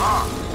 二